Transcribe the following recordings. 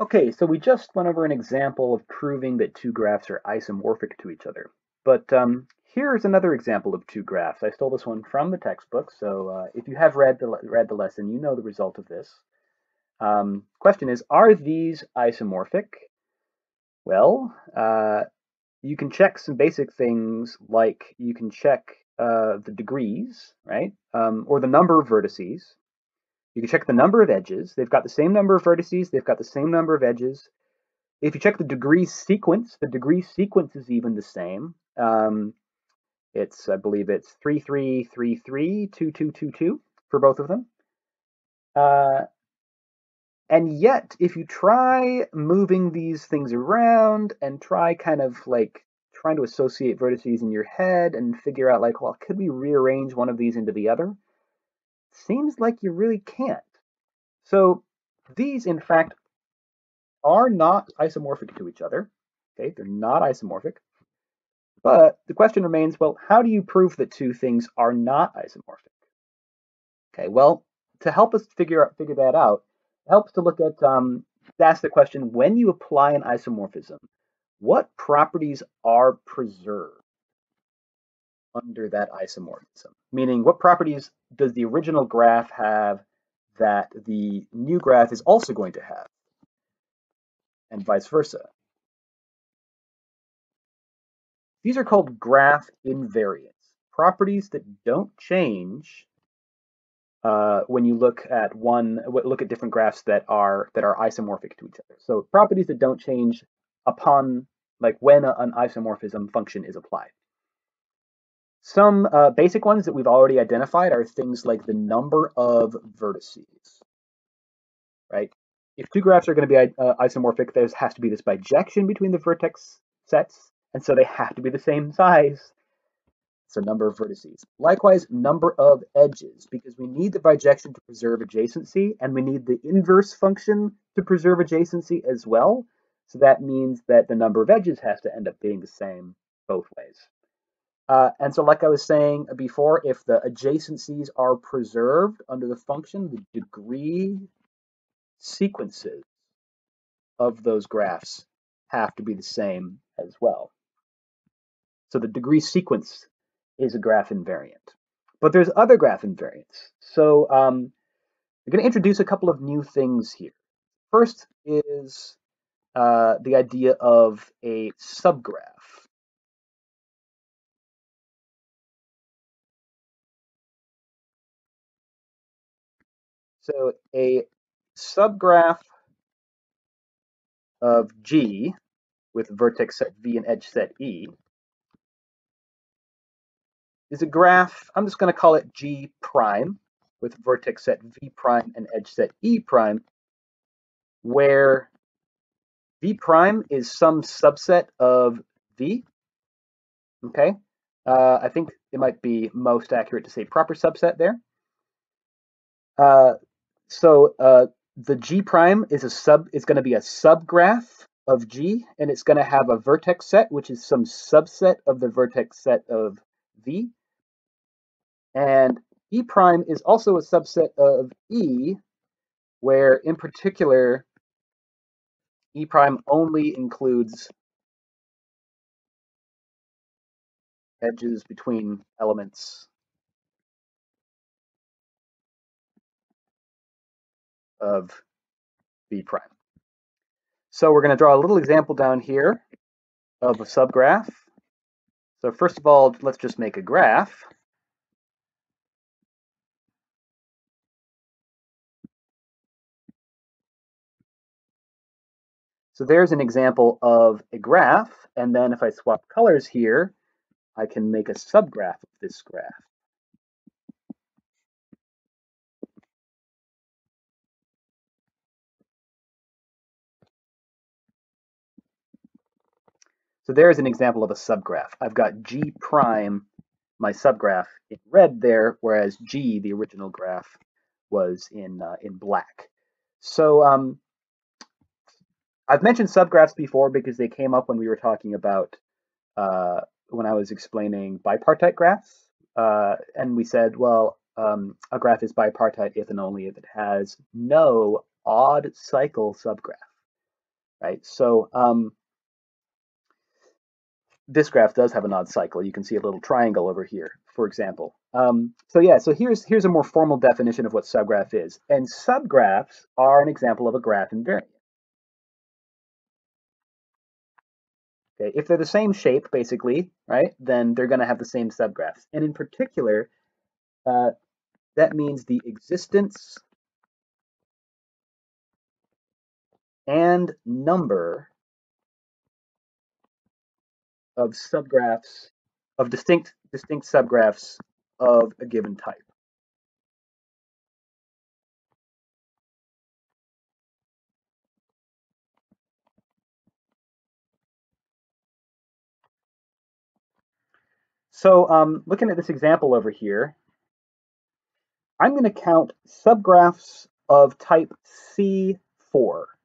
Okay, so we just went over an example of proving that two graphs are isomorphic to each other. But um, here's another example of two graphs. I stole this one from the textbook, so uh, if you have read the, read the lesson, you know the result of this. Um, question is, are these isomorphic? Well, uh, you can check some basic things like you can check uh, the degrees, right? Um, or the number of vertices. You can check the number of edges. They've got the same number of vertices. They've got the same number of edges. If you check the degree sequence, the degree sequence is even the same. Um, it's, I believe it's 33332222 for both of them. Uh, and yet, if you try moving these things around and try kind of like trying to associate vertices in your head and figure out like, well, could we rearrange one of these into the other? Seems like you really can't. So these, in fact, are not isomorphic to each other. Okay, they're not isomorphic. But the question remains, well, how do you prove that two things are not isomorphic? Okay, well, to help us figure out, figure that out, it helps to look at um, to ask the question: when you apply an isomorphism, what properties are preserved? Under that isomorphism. Meaning, what properties does the original graph have that the new graph is also going to have? And vice versa. These are called graph invariants, properties that don't change uh, when you look at one, look at different graphs that are that are isomorphic to each other. So properties that don't change upon, like when an isomorphism function is applied. Some uh, basic ones that we've already identified are things like the number of vertices, right? If two graphs are going to be uh, isomorphic, there has to be this bijection between the vertex sets, and so they have to be the same size. So number of vertices. Likewise, number of edges, because we need the bijection to preserve adjacency, and we need the inverse function to preserve adjacency as well. So that means that the number of edges has to end up being the same both ways. Uh, and so like I was saying before, if the adjacencies are preserved under the function, the degree sequences of those graphs have to be the same as well. So the degree sequence is a graph invariant. But there's other graph invariants. So um, I'm going to introduce a couple of new things here. First is uh, the idea of a subgraph. So a subgraph of G with vertex set V and edge set E is a graph, I'm just going to call it G prime with vertex set V prime and edge set E prime, where V prime is some subset of V. Okay, uh, I think it might be most accurate to say proper subset there. Uh, so uh, the G prime is a sub is going to be a subgraph of G, and it's going to have a vertex set, which is some subset of the vertex set of V. And E prime is also a subset of E, where in particular, E prime only includes edges between elements of V prime. So we're going to draw a little example down here of a subgraph. So first of all, let's just make a graph. So there's an example of a graph, and then if I swap colors here, I can make a subgraph of this graph. So there's an example of a subgraph. I've got G prime, my subgraph, in red there, whereas G, the original graph, was in uh, in black. So um, I've mentioned subgraphs before because they came up when we were talking about uh, when I was explaining bipartite graphs, uh, and we said, well, um, a graph is bipartite if and only if it has no odd cycle subgraph. right? So um, this graph does have an odd cycle. You can see a little triangle over here, for example. Um, so yeah, so here's here's a more formal definition of what subgraph is. And subgraphs are an example of a graph invariant. Okay, if they're the same shape, basically, right, then they're going to have the same subgraphs. And in particular, uh, that means the existence and number of subgraphs of distinct distinct subgraphs of a given type. So um, looking at this example over here, I'm going to count subgraphs of type C4.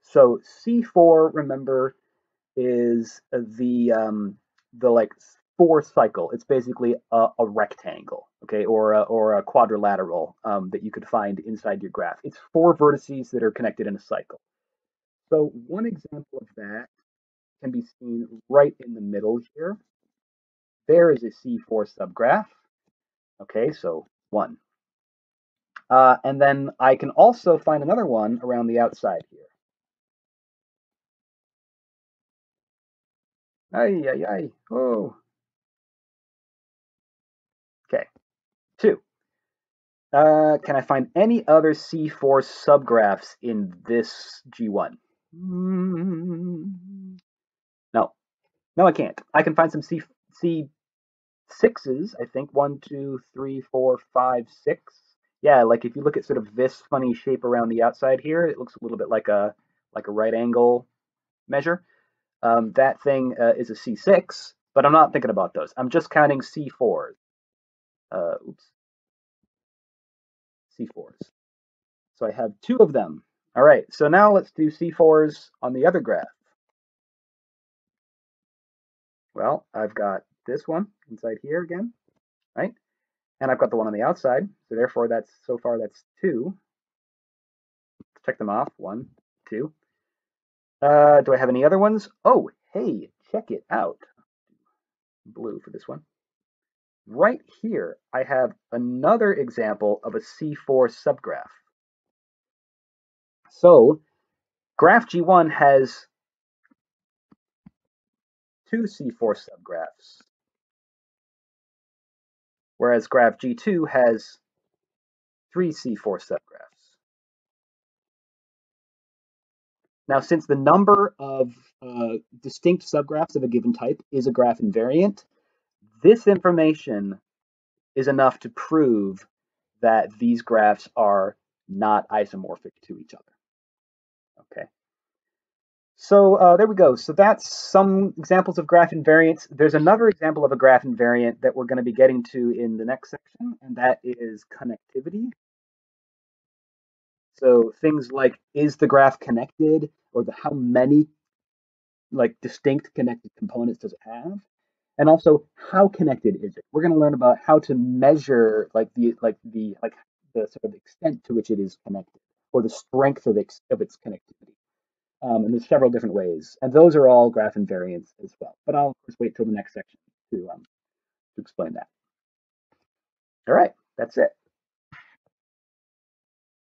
So C4, remember, is the um, the like four cycle. It's basically a, a rectangle, okay, or a, or a quadrilateral um, that you could find inside your graph. It's four vertices that are connected in a cycle. So one example of that can be seen right in the middle here. There is a C4 subgraph. Okay, so one. Uh, and then I can also find another one around the outside here. Ay, ay, ay. Oh. Okay. Two. Uh, can I find any other C4 subgraphs in this G1? Mm, no. No, I can't. I can find some C, C6s, I think. One, two, three, four, five, six. Yeah, like if you look at sort of this funny shape around the outside here, it looks a little bit like a like a right angle measure. Um, that thing uh, is a C6, but I'm not thinking about those. I'm just counting C4s. Uh, oops. C4s. So I have two of them. All right, so now let's do C4s on the other graph. Well, I've got this one inside here again, right? And I've got the one on the outside. So therefore, that's so far that's two. Let's check them off. One, two. Uh, do I have any other ones? Oh, hey, check it out. Blue for this one. Right here, I have another example of a C4 subgraph. So, graph G1 has two C4 subgraphs, whereas graph G2 has three C4 subgraphs. Now, since the number of uh, distinct subgraphs of a given type is a graph invariant, this information is enough to prove that these graphs are not isomorphic to each other. Okay. So uh, there we go. So that's some examples of graph invariants. There's another example of a graph invariant that we're going to be getting to in the next section, and that is connectivity. So things like is the graph connected or the how many like distinct connected components does it have? And also how connected is it? We're going to learn about how to measure like the like the like the sort of extent to which it is connected or the strength of its of its connectivity. Um, and there's several different ways, and those are all graph invariants as well. But I'll just wait till the next section to um, to explain that. All right, that's it.